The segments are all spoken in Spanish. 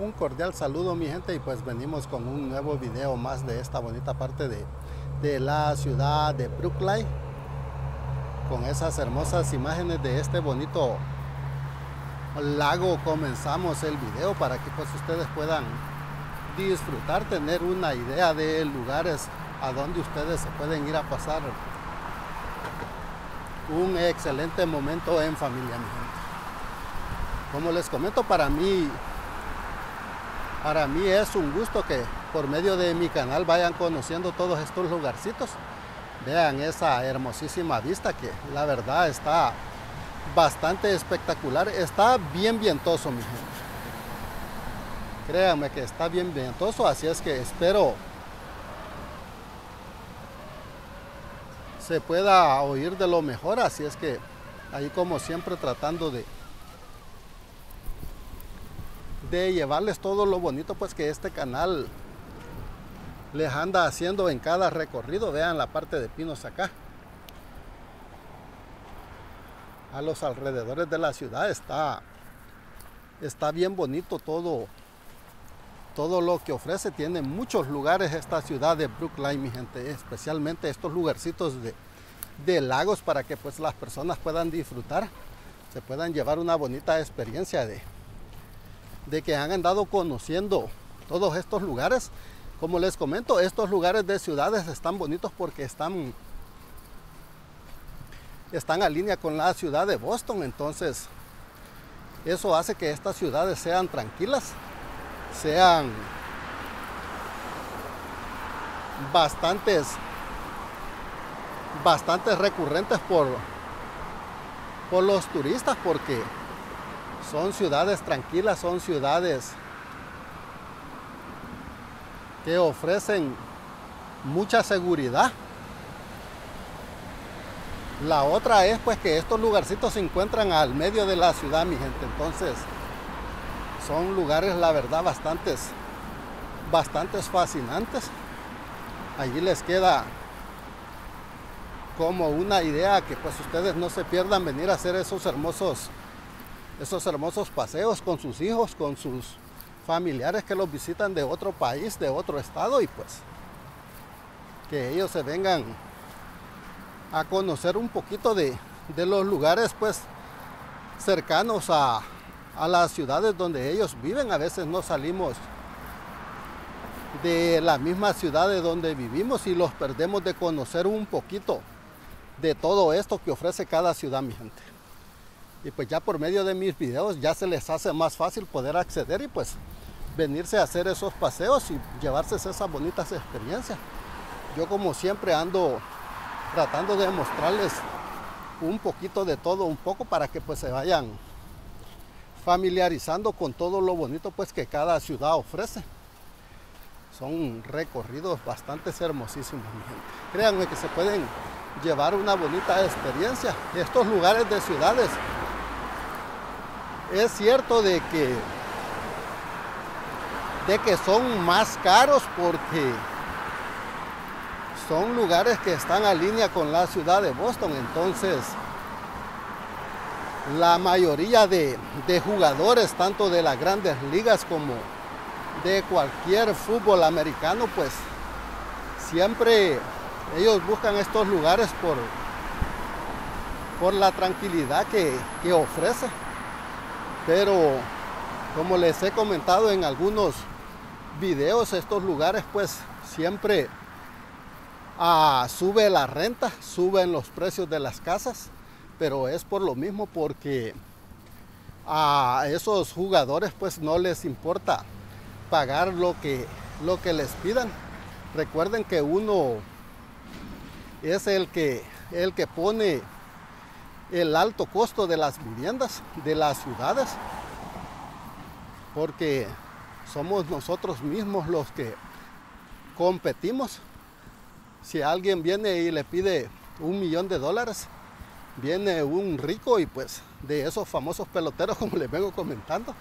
Un cordial saludo mi gente y pues venimos con un nuevo video más de esta bonita parte de, de la ciudad de Brookline con esas hermosas imágenes de este bonito lago comenzamos el video para que pues ustedes puedan disfrutar, tener una idea de lugares a donde ustedes se pueden ir a pasar un excelente momento en familia mi gente. Como les comento para mí para mí es un gusto que por medio de mi canal vayan conociendo todos estos lugarcitos. Vean esa hermosísima vista que la verdad está bastante espectacular. Está bien vientoso, mi gente. Créanme que está bien vientoso, así es que espero se pueda oír de lo mejor. Así es que ahí como siempre tratando de de llevarles todo lo bonito pues que este canal les anda haciendo en cada recorrido. Vean la parte de pinos acá. A los alrededores de la ciudad está, está bien bonito todo, todo lo que ofrece. Tiene muchos lugares esta ciudad de Brookline, mi gente, especialmente estos lugarcitos de, de lagos para que pues las personas puedan disfrutar, se puedan llevar una bonita experiencia de, de que han andado conociendo todos estos lugares. Como les comento, estos lugares de ciudades están bonitos porque están, están a línea con la ciudad de Boston. Entonces, eso hace que estas ciudades sean tranquilas, sean bastantes, bastantes recurrentes por, por los turistas porque son ciudades tranquilas, son ciudades que ofrecen mucha seguridad. La otra es pues que estos lugarcitos se encuentran al medio de la ciudad, mi gente. Entonces, son lugares, la verdad, bastantes, bastantes fascinantes. Allí les queda como una idea que pues ustedes no se pierdan venir a hacer esos hermosos esos hermosos paseos con sus hijos, con sus familiares que los visitan de otro país, de otro estado y pues que ellos se vengan a conocer un poquito de, los lugares pues cercanos a, a las ciudades donde ellos viven. A veces no salimos de la misma ciudad de donde vivimos y los perdemos de conocer un poquito de todo esto que ofrece cada ciudad, mi gente y pues ya por medio de mis videos ya se les hace más fácil poder acceder y pues venirse a hacer esos paseos y llevarse esas bonitas experiencias. Yo como siempre ando tratando de mostrarles un poquito de todo, un poco para que pues se vayan familiarizando con todo lo bonito pues que cada ciudad ofrece. Son recorridos bastante hermosísimos. Créanme que se pueden llevar una bonita experiencia. Estos lugares de ciudades es cierto de que de que son más caros porque son lugares que están a línea con la ciudad de Boston. Entonces la mayoría de, de jugadores tanto de las grandes ligas como de cualquier fútbol americano pues siempre ellos buscan estos lugares por por la tranquilidad que, que ofrece pero como les he comentado en algunos videos, estos lugares pues siempre ah, sube la renta, suben los precios de las casas, pero es por lo mismo porque a esos jugadores pues no les importa pagar lo que, lo que les pidan. Recuerden que uno es el que, el que pone el alto costo de las viviendas, de las ciudades, porque somos nosotros mismos los que competimos. Si alguien viene y le pide un millón de dólares, viene un rico y pues de esos famosos peloteros como les vengo comentando,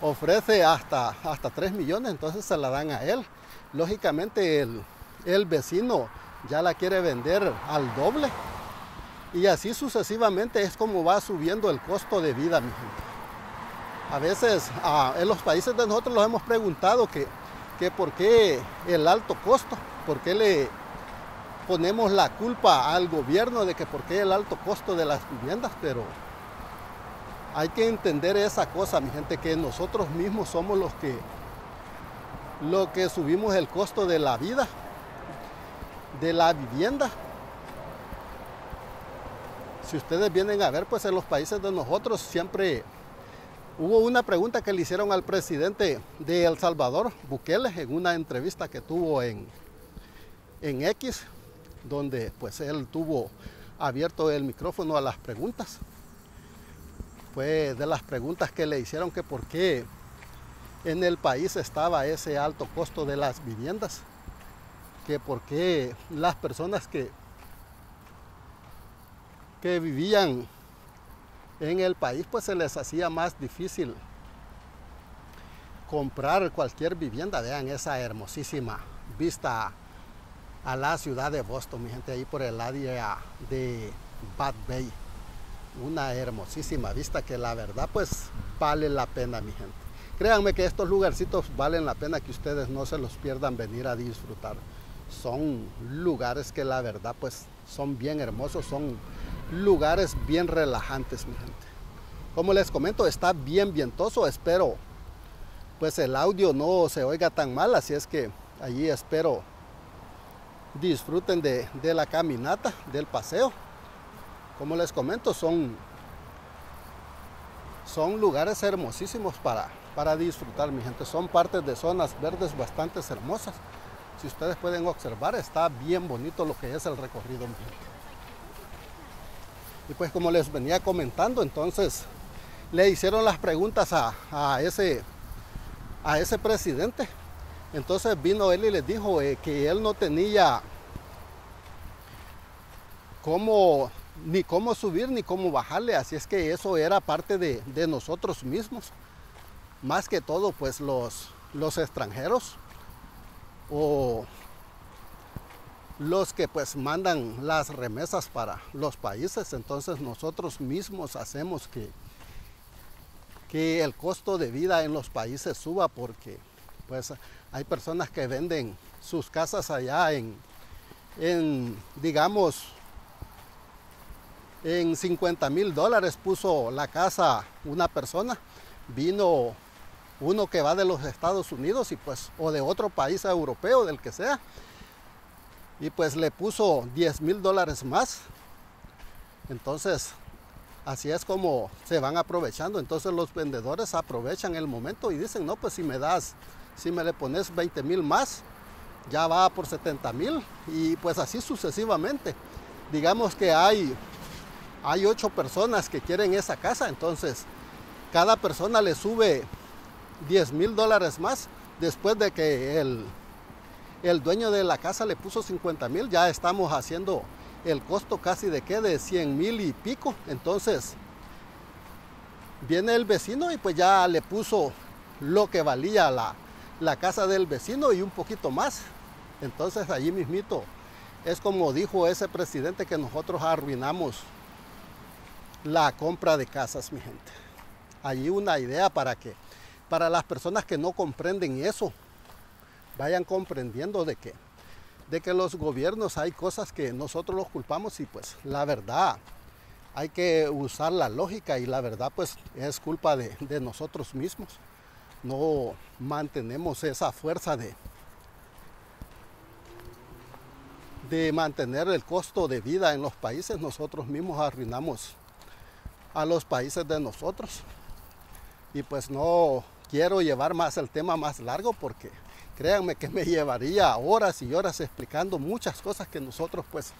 ofrece hasta, hasta 3 millones, entonces se la dan a él. Lógicamente el, el vecino ya la quiere vender al doble y así sucesivamente es como va subiendo el costo de vida, mi gente. A veces en los países de nosotros los hemos preguntado que, que por qué el alto costo, por qué le ponemos la culpa al gobierno de que por qué el alto costo de las viviendas, pero hay que entender esa cosa, mi gente, que nosotros mismos somos los que, lo que subimos el costo de la vida, de la vivienda. Si ustedes vienen a ver, pues en los países de nosotros siempre hubo una pregunta que le hicieron al presidente de El Salvador, Bukele, en una entrevista que tuvo en, en X, donde pues él tuvo abierto el micrófono a las preguntas. Fue de las preguntas que le hicieron que por qué en el país estaba ese alto costo de las viviendas, que por qué las personas que, que vivían en el país pues se les hacía más difícil comprar cualquier vivienda. Vean esa hermosísima vista a la ciudad de Boston, mi gente, ahí por el área de Bad Bay una hermosísima vista que la verdad pues vale la pena mi gente. Créanme que estos lugarcitos valen la pena que ustedes no se los pierdan venir a disfrutar. Son lugares que la verdad pues son bien hermosos, son lugares bien relajantes mi gente. Como les comento está bien vientoso, espero pues el audio no se oiga tan mal, así es que allí espero disfruten de, de la caminata, del paseo como les comento, son, son lugares hermosísimos para, para disfrutar, mi gente. Son partes de zonas verdes bastante hermosas. Si ustedes pueden observar, está bien bonito lo que es el recorrido, mi gente. Y pues como les venía comentando, entonces le hicieron las preguntas a, ese, a ese presidente. Entonces vino él y les dijo eh, que él no tenía cómo ni cómo subir ni cómo bajarle, así es que eso era parte de, nosotros mismos, más que todo pues los, los extranjeros. O los que pues mandan las remesas para los países, entonces nosotros mismos hacemos que, que el costo de vida en los países suba porque pues hay personas que venden sus casas allá en, en digamos, en 50 mil dólares puso la casa una persona. Vino uno que va de los Estados Unidos y pues, o de otro país europeo, del que sea. Y pues le puso 10 mil dólares más. Entonces, así es como se van aprovechando. Entonces los vendedores aprovechan el momento y dicen, no, pues si me das, si me le pones 20 mil más, ya va por 70 mil. Y pues así sucesivamente. Digamos que hay hay ocho personas que quieren esa casa, entonces cada persona le sube 10 mil dólares más después de que el, el dueño de la casa le puso 50 mil, ya estamos haciendo el costo casi de qué, de 100 mil y pico, entonces viene el vecino y pues ya le puso lo que valía la, la casa del vecino y un poquito más, entonces allí mismito es como dijo ese presidente que nosotros arruinamos la compra de casas, mi gente. Allí una idea para que, para las personas que no comprenden eso, vayan comprendiendo de que, de que los gobiernos hay cosas que nosotros los culpamos y pues la verdad hay que usar la lógica y la verdad pues es culpa de, de nosotros mismos. No mantenemos esa fuerza de, de mantener el costo de vida en los países, nosotros mismos arruinamos a los países de nosotros. Y pues no quiero llevar más el tema más largo porque créanme que me llevaría horas y horas explicando muchas cosas que nosotros pues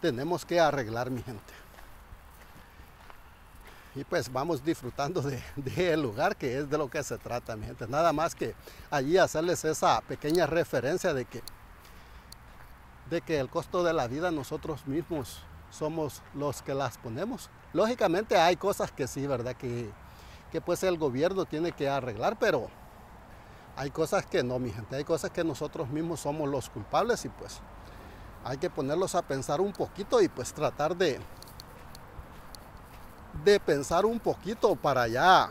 tenemos que arreglar mi gente. Y pues vamos disfrutando del de, lugar que es de lo que se trata mi gente. Nada más que allí hacerles esa pequeña referencia de que, de que el costo de la vida nosotros mismos somos los que las ponemos. Lógicamente hay cosas que sí, ¿verdad? Que, que pues el gobierno tiene que arreglar, pero hay cosas que no, mi gente. Hay cosas que nosotros mismos somos los culpables y pues hay que ponerlos a pensar un poquito y pues tratar de, de pensar un poquito para ya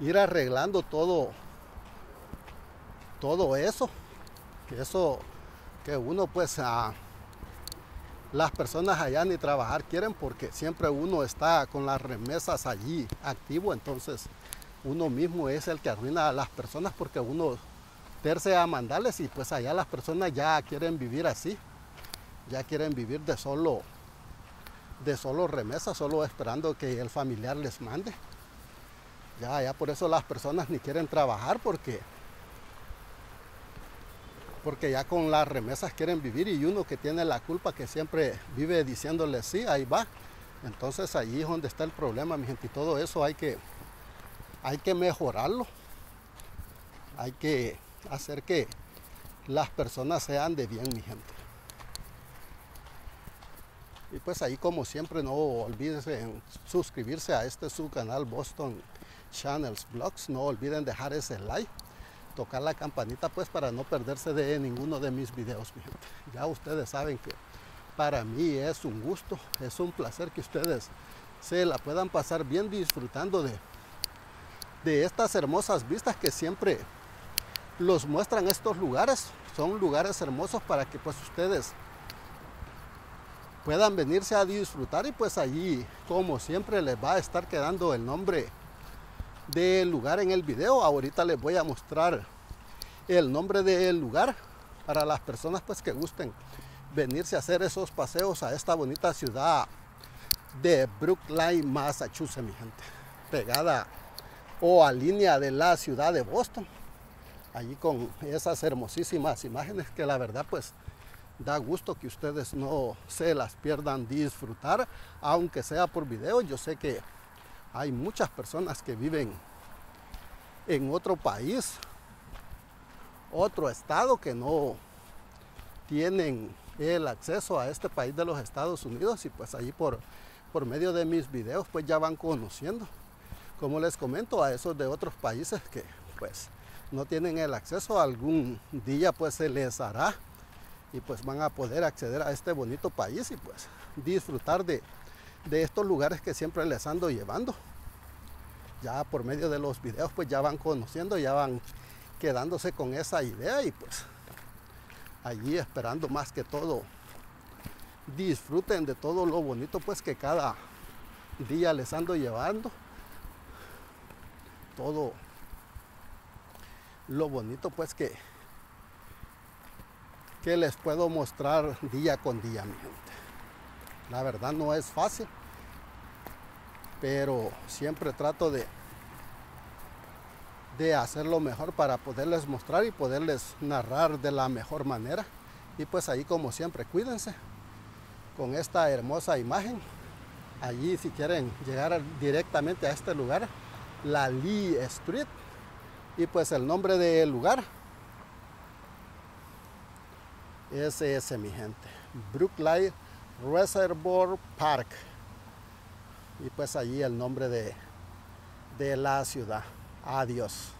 ir arreglando todo, todo eso, que eso que uno pues a las personas allá ni trabajar quieren porque siempre uno está con las remesas allí activo, entonces uno mismo es el que arruina a las personas porque uno terce a mandarles y pues allá las personas ya quieren vivir así, ya quieren vivir de solo de solo remesas, solo esperando que el familiar les mande. Ya, ya por eso las personas ni quieren trabajar porque porque ya con las remesas quieren vivir y uno que tiene la culpa que siempre vive diciéndole sí, ahí va. Entonces ahí es donde está el problema, mi gente, y todo eso hay que, hay que mejorarlo. Hay que hacer que las personas sean de bien, mi gente. Y pues ahí como siempre no olvídense en suscribirse a este su canal Boston Channels Blogs. No olviden dejar ese like tocar la campanita pues para no perderse de ninguno de mis videos, mi gente. Ya ustedes saben que para mí es un gusto, es un placer que ustedes se la puedan pasar bien disfrutando de, de estas hermosas vistas que siempre los muestran estos lugares. Son lugares hermosos para que pues ustedes puedan venirse a disfrutar y pues allí como siempre les va a estar quedando el nombre del lugar en el video. Ahorita les voy a mostrar el nombre del lugar para las personas pues que gusten venirse a hacer esos paseos a esta bonita ciudad de Brookline, Massachusetts, mi gente. Pegada o a línea de la ciudad de Boston. Allí con esas hermosísimas imágenes que la verdad pues da gusto que ustedes no se las pierdan disfrutar, aunque sea por video. Yo sé que hay muchas personas que viven en otro país, otro estado que no tienen el acceso a este país de los Estados Unidos y pues ahí por, por medio de mis videos pues ya van conociendo. Como les comento a esos de otros países que pues no tienen el acceso algún día pues se les hará y pues van a poder acceder a este bonito país y pues disfrutar de, de estos lugares que siempre les ando llevando. Ya por medio de los videos pues ya van conociendo, ya van quedándose con esa idea y pues allí esperando más que todo disfruten de todo lo bonito pues que cada día les ando llevando. Todo lo bonito pues que que les puedo mostrar día con día, mi gente. La verdad no es fácil, pero siempre trato de, de hacerlo mejor para poderles mostrar y poderles narrar de la mejor manera. Y pues ahí como siempre, cuídense con esta hermosa imagen. Allí si quieren llegar directamente a este lugar, la Lee Street. Y pues el nombre del lugar es ese, mi gente. Brookline Reservoir Park. Y pues allí el nombre de, de la ciudad. Adiós.